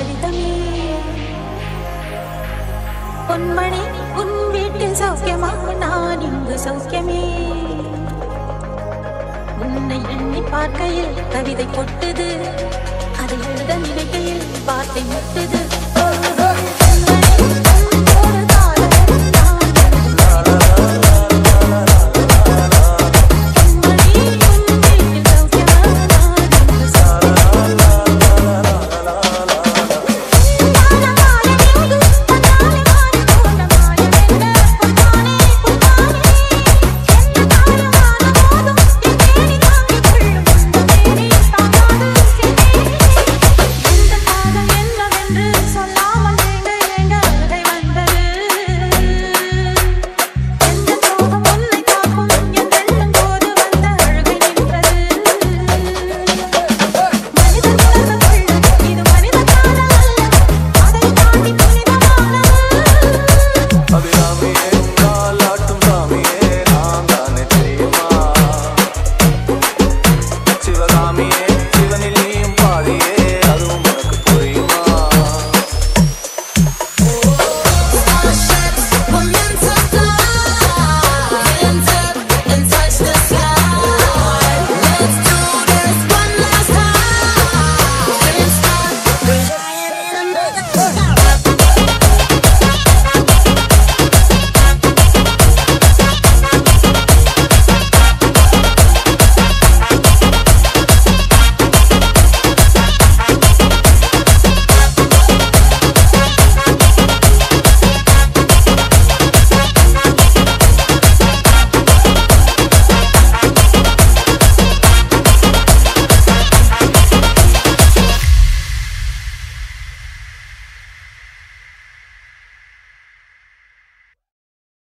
கடிதம். பொன்மணி உன் வீட்டில் சௌக்கியமா நான் இங்கு சௌக்கியமே. உன்னை எண்ணி பார்க்கையில் கவிதை கொட்டுது. அதை எழுத நினைக்கையில் பார்த்தை முட்டுது.